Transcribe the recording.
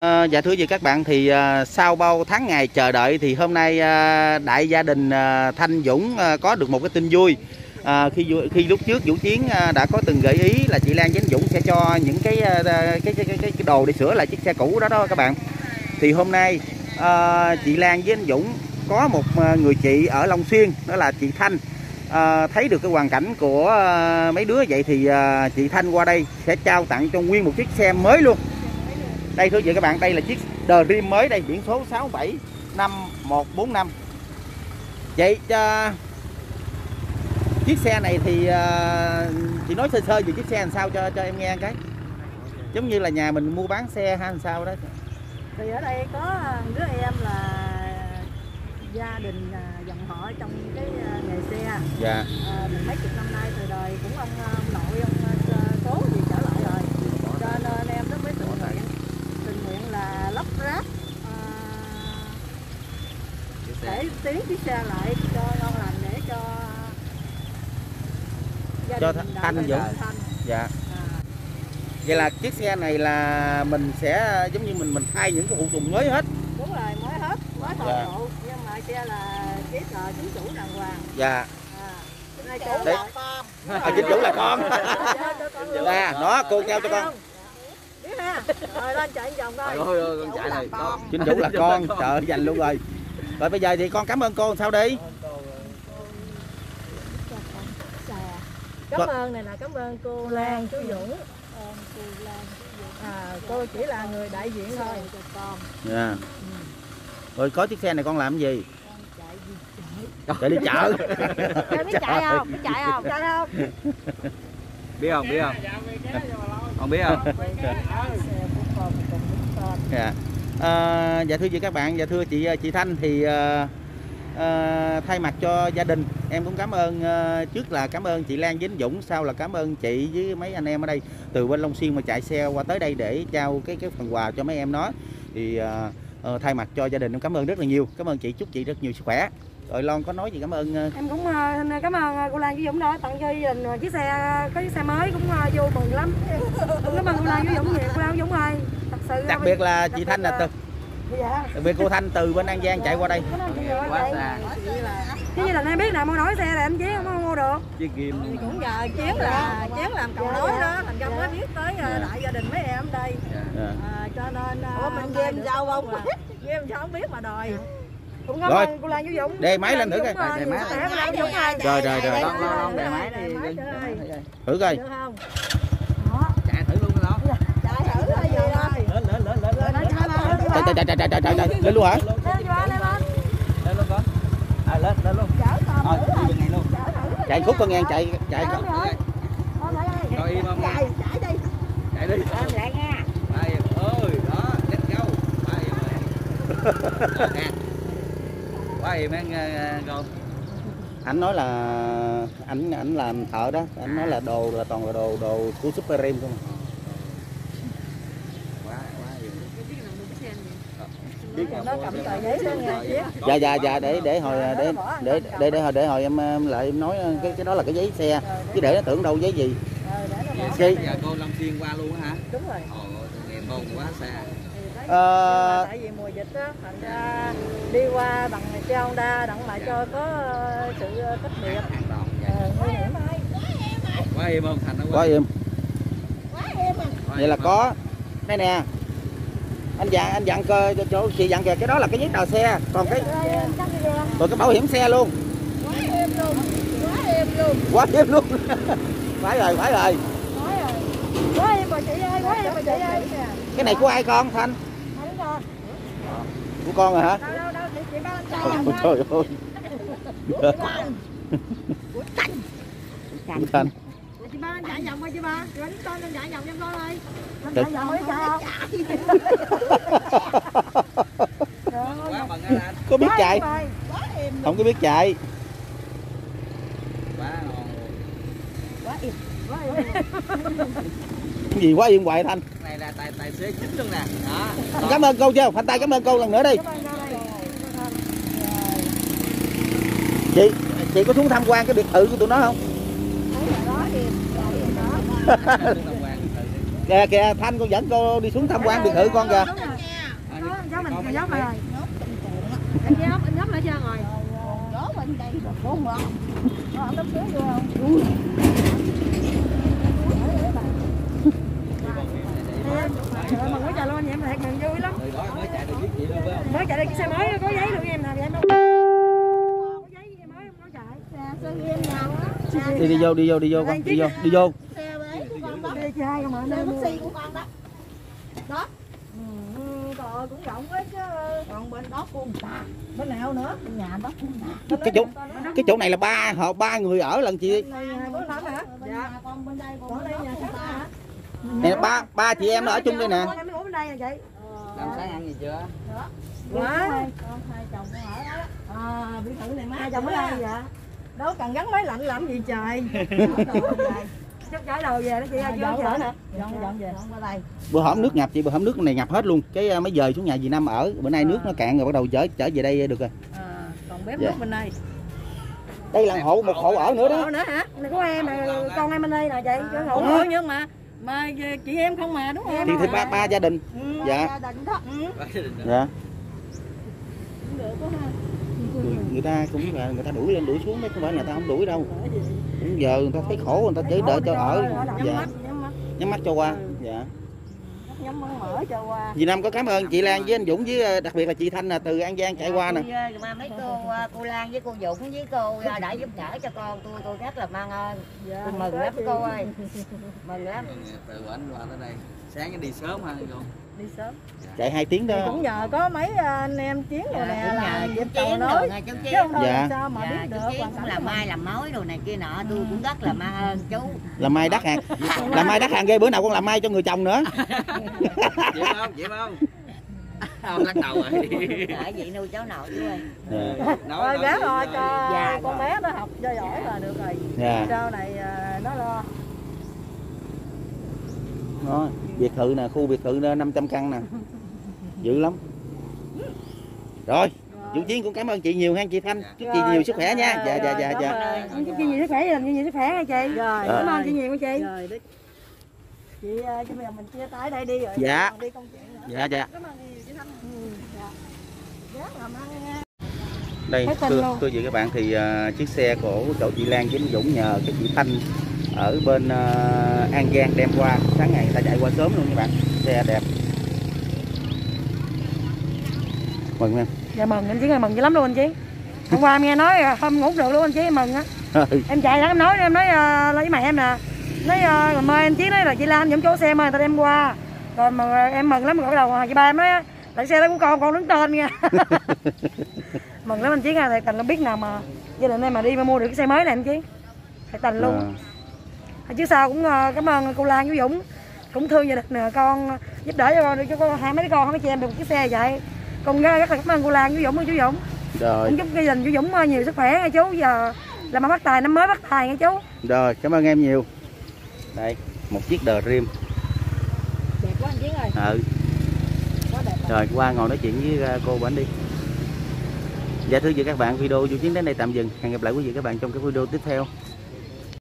À, dạ thưa quý các bạn thì à, sau bao tháng ngày chờ đợi thì hôm nay à, đại gia đình à, Thanh Dũng à, có được một cái tin vui. À, khi khi lúc trước Vũ Chiến à, đã có từng gợi ý là chị Lan với anh Dũng sẽ cho những cái à, cái, cái, cái, cái, đồ để sửa lại chiếc xe cũ đó đó các bạn. Thì hôm nay à, chị Lan với anh Dũng có một người chị ở Long Xuyên đó là chị Thanh. À, thấy được cái hoàn cảnh của à, mấy đứa vậy thì à, chị Thanh qua đây sẽ trao tặng cho nguyên một chiếc xe mới luôn đây thưa quý vị các bạn đây là chiếc Dream mới đây biển số 675145 vậy cho chiếc xe này thì à, chị nói sơ sơ về chiếc xe làm sao cho cho em nghe cái. Giống như là nhà mình mua bán xe hay làm sao đó. Thì ở đây có đứa em là gia đình à, dòng họ trong cái à, nghề xe. Dạ. À, mấy chục năm nay từ đời cũng ông, à, ông nội ông à, số gì trở lại rồi cho nên em nó mới tình nguyện tình nguyện là lắp ráp à, tiến chiếc xe lại cho ngon lành để cho gia Cho đình Th- gia Dũng. Thanh. dạ. À, vậy là chiếc xe này là mình sẽ giống như mình mình thay những cái phụ tùng mới hết. Đúng rồi mới hết mới thời Dạ. độ nhưng mà xe là giấy tờ chính chủ đàng hoàng. Dạ. À, hai chủ Đấy. là con. À, chính chủ là con. À đó cô treo cho con. Biết ha? Rồi lên chạy vòng coi Trời ơi, con chạy này con. chính chủ là con. Trời ơi, dành luôn rồi rồi bây giờ thì con cảm ơn cô làm sao đi cảm ơn này là cảm ơn cô Lan chú Dũng à, cô chỉ là người đại diện thôi dạ rồi có chiếc xe này con làm cái gì chạy đi chợ Em biết chạy không biết chạy không chạy không biết không biết không không biết không dạ à, dạ thưa chị các bạn dạ thưa chị ờ, chị Thanh thì à, à, thay mặt cho gia đình em cũng cảm ơn à, trước là cảm ơn chị Lan Vĩnh Dũng sau là cảm ơn chị với mấy anh em ở đây từ bên Long Xuyên mà chạy xe qua tới đây để trao cái cái phần quà cho mấy em nó thì à, à, thay mặt cho gia đình em cảm ơn rất là nhiều cảm ơn chị chúc chị rất nhiều sức khỏe. Rồi Lon có nói gì cảm ơn em cũng cảm ơn cô Lan với Dũng đó tặng cho gia đình chiếc xe có chiếc xe mới cũng ờ, vô mừng lắm. Cũng cảm ơn cô Lan với Dũng nhiều cô Lan với Dũng ơi sự đặc biệt là chị Thanh là từ. Dạ đặc biệt cô Thanh từ bên An Giang chạy qua đây. Quá xa. chứ như là em biết là mua nổi xe là em chí không mua được. Chiếc thì cũng nhờ chiến là chiến làm cầu nối đó thành ra mới biết tới ờ, đại gia đình mấy em ở đây. Dạ. à, cho nên Ủa, mình game sao không? game sao không biết mà đòi. Cũng Rồi. cô Lan với Dũng. Đề máy lên thử coi. Đề máy. rồi rồi rồi. Đề máy thử coi được không đó chạy thử luôn đó Chạy thử thôi giờ vậy đó. ơi lên lên lên lên lên Lên chạy chạy chạy chạy chạy chạy lên luôn hả? Lên luôn con. À lên lên luôn. Tầm thôi đi bên này luôn. Chạy khúc con ngang chạy chạy. Con im không? Chạy, chạy đi. chạy đi. Em lại nha. em ơi đó let's go ơi nè. Ba em ăn con anh nói là anh anh làm thợ đó. Anh nói là đồ là toàn là đồ đồ của super rim không quá quá em Nó cầm tờ giấy xuống nha, Chiến. Dạ dạ dạ để để hồi để để để để hồi để hồi em em lại em nói cái cái đó là cái giấy xe chứ để nó tưởng đâu giấy gì. Ờ, giờ cô Long Xuyên qua luôn hả? Đúng rồi. ồ em mong quá xa. Ờ. mà tại vì mùa dịch á thành ra đi qua bằng xe Honda đặng lại cho có ờ, sự ờ, cách biệt an toàn Ờ, nguy hiểm quá em không? Thành nó có em. Quá em à. Quá vậy là có. Đây nè anh dặn anh dặn cơ cho chỗ chị dặn kìa cái đó là cái giấy tờ xe. Còn cái rồi cái bảo hiểm xe luôn. Quá em luôn. Quá em luôn. quá tiếp luôn phải rồi phải rồi. Quá em bà chị ơi quá em bà chị ơi cái này của ai con thanh? Của con rồi hả? Đâu đâu đâu chị chị Ôi, trời ơi. Của thanh chị ba lên chạy vòng coi chị ba. Chị đánh con lên chạy vòng cho con ơi. Lên chạy vòng anh anh có biết chạy? không có biết chạy. Quá ngon Quá em. quá em cái gì quá yên hoài thanh này là tài tài xế chính luôn nè. Đó. Cảm ơn cô chưa phanh tay cảm ơn cô lần nữa đi. Chị chị có xuống tham quan cái biệt thự của tụi nó không Quá em. Quá em đó. Thông quan. Kìa kìa thanh con dẫn cô đi xuống tham quan biệt thự con kìa. Rồi. dấu mình dấu rồi. Nhốt trong cuộn á em dấu em dấu lại chưa rồi. Gió bên đây có ngon xuống vô không Trời mừng quá trời luôn em thiệt mừng vui lắm đó mới chạy được chiếc gì luôn phải không? mới chạy được cái xe mới có giấy luôn em nè em đâu có giấy gì mới không? Có chạy. Xe xe game nào á. Đi đi vô đi vô đi vô con đi vô đi vô không mà xe nên taxi của con đó. Đó. Ừ, trời cũng rộng quá chứ còn bên đó của ta bên nào nữa? Bên nhà đó của cái chỗ cái chỗ này là ba họ ba người ở lần chị hai dạ. bên đây còn bên nhà hả? Nè ba ba chị em nó ở chung đây nè. Chị Làm sáng ăn gì chưa? quá con hai chồng ở đó à bị thử này má. Hai chồng ở đây dạ đâu cần gắn máy lạnh làm gì trời chắc trái đầu về đó chị ơi chưa chở nè dọn dọn về Dọn qua đây bữa hổm nước ngập chị bữa hổm nước này ngập hết luôn. Cái à, mới dời xuống nhà dì năm ở bữa nay nước nó cạn rồi bắt đầu chở chở về đây được rồi. À, còn bếp Dạ. nước bên đây. Đây là hộ một hộ ở nữa đó. Nữa hả? Này có em mà con em bên đây nè chị chứ ngủ thôi nhưng mà mà chị em không mà đúng không? thì thì ba ba gia đình. Ừ. dạ. gia đình đó. Ừ. Nữa. dạ. Cũng được quá ha. Người, người ta cũng là người ta đuổi lên đuổi xuống đấy không phải là người ta không đuổi đâu. Cũng giờ người ta thấy khổ người ta chỉ đợi cho ở. Nhắm dạ. mắt, nhắm mắt, nhắm mắt cho qua. Dạ. Nhắm mắt mở cho qua. dì năm có cảm ơn chị Lan với anh Dũng với ờ, đặc biệt là chị Thanh là từ An Giang chạy qua nè. mà mấy cô ờ, cô Lan với cô Dũng với cô ờ, đã giúp đỡ cho con tôi tôi rất là mang ơn. Dạ, tôi mừng lắm cô ơi. Mừng lắm. Từ anh qua tới đây. Sáng đi sớm ha con. Đi sớm. chạy hai tiếng Thì đó cũng nhờ có mấy anh em chiến rồi nè cũng là cầu Chiến nói. rồi Chứ không thôi Dạ. sao mà dạ, biết chú được Chiến cũng làm mai làm mối đồ này kia nọ tôi cũng rất là mang ơn chú làm mai đắt hàng làm mai đắt hàng ghê bữa nào con làm mai cho người chồng nữa Chịu không? Chịu không? Không lắc đầu rồi. tại vậy nuôi cháu nội chú ơi dạ Nói- rồi rồi. cho Dạ con rồi. bé nó học cho giỏi là được rồi. dạ Sau này à, nó lo. Đó biệt thự nè khu biệt thự 500 căn nè dữ lắm rồi Vũ Chiến cũng cảm ơn chị nhiều ha chị Thanh chúc chị nhiều sức khỏe nha dạ dạ dạ dạ ơn. Chúc chị nhiều sức khỏe chị nhiều sức khỏe nha chị. Rồi, cảm ơn chị nhiều nha chị. Rồi. Chị chứ bây giờ mình chia tay đây đi rồi. Dạ. Đi công chuyện nữa. dạ dạ Cảm ơn nhiều chị Thanh. Ừ, dạ. Làm ăn nha. đây thưa, thưa chị các bạn thì à, chiếc xe của chỗ chị Lan anh Dũng nhờ cái chị Thanh ở bên à, An Giang đem qua sáng ngày người ta chạy qua sớm luôn các bạn xe đẹp mừng em Dạ mừng anh Chiến ơi, mừng dữ lắm luôn anh Chiến. Hôm qua em nghe nói không ngủ được luôn anh em mừng á. Em chạy ra em nói em nói uh, lấy mẹ em nè. Nói uh, mời anh Chiến nói là chị Lan giống chỗ xe mời người ta đem qua. Rồi mà em mừng lắm bắt đầu chị ba em nói tại xe đó của con con đứng tên nha. mừng lắm anh Chiến à, thầy tình không biết nào mà gia đình em mà đi mà mua được cái xe mới này anh Chiến. Thầy tình luôn. À, Trước sau cũng ờ, cảm ơn cô Lan với Dũng. Cũng thương gia đình nè con giúp đỡ cho con được cho con hai mấy đứa con hai mấy chị em được một chiếc xe vậy. Con rất rất là cảm ơn cô Lan với Dũng với chú Dũng. Rồi. Cũng chúc gia đình chú Dũng ờ, nhiều sức khỏe nha chú. Giờ là mà bắt tài năm mới bắt tài nha chú. Rồi cảm ơn em nhiều. Đây một chiếc đờ rim đẹp quá anh Chiến ơi. Ừ. Quá đẹp rồi. Qua ngồi nói chuyện với cô bạn đi. Dạ thưa chị các bạn video Vũ Chiến đến đây tạm dừng. Hẹn gặp lại quý vị các bạn trong cái video tiếp theo